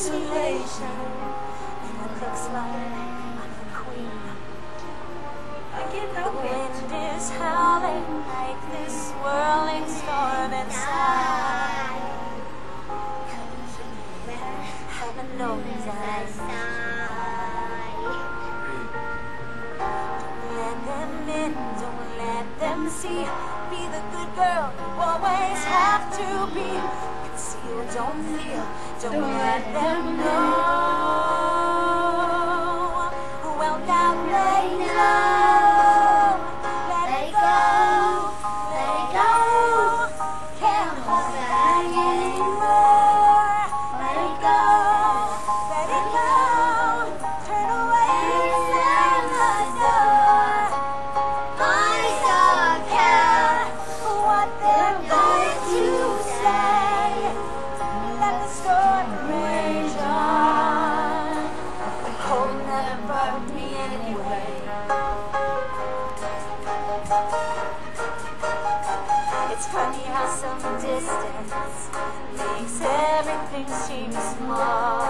consolation. And it looks like I'm the queen. The wind is howling like this swirling storm inside. Heaven knows I sigh. Don't let them in, don't let them see. Be the good girl you always have to be don't feel. Don't let them know. distance makes everything seem small.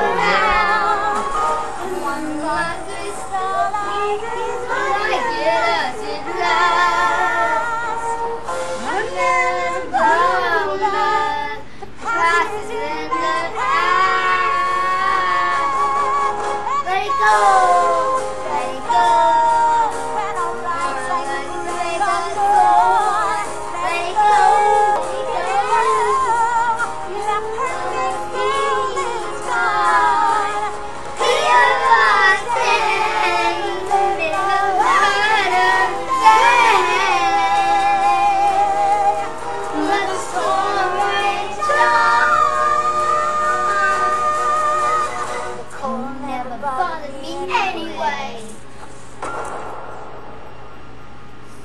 anyway.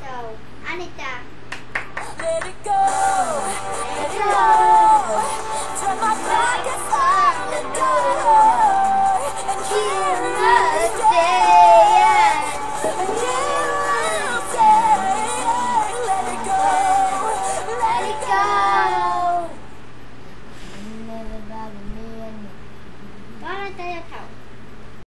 So, I need that. Let it go.